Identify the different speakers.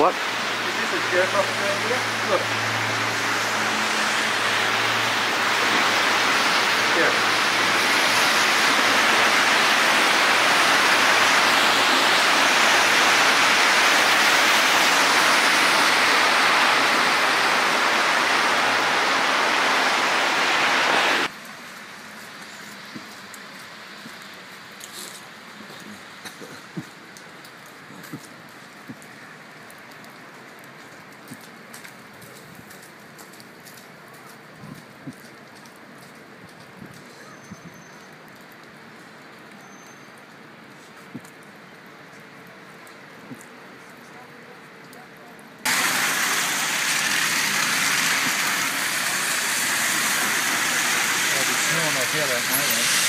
Speaker 1: What?
Speaker 2: Is this a jerk off turn here? Look.
Speaker 3: I'll be snoring up here that night. Eh?